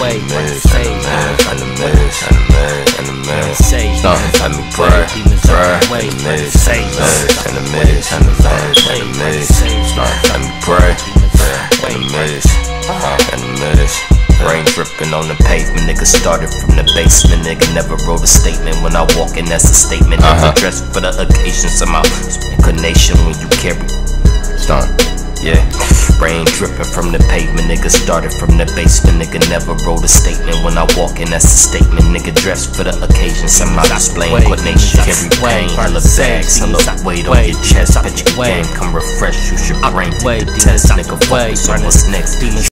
way, Enemies, say, enemies, enemies, enemies, enemies. say, Stop, let me pray, demons out pray. the way, Enemies, say, enemies, enemies, enemies, enemies. Stop, let me pray, enemies, uh, enemies. Rain dripping on the pavement, nigga started from the basement. Nigga never wrote a statement. When I walk in, that's a statement. Never dressed for the occasion. Somehow, incarnation when you carry. Stop. Yeah, rain dripping from the pavement. Nigga started from the basement. Nigga never wrote a statement. When I walk in, that's a statement. Nigga dressed for the occasion. Somehow displaying coordination. Carry pain, hella bags, hella weight on your chest. Bet your game come refresh. Use your brain, take the test. Nigga, focus on what's next.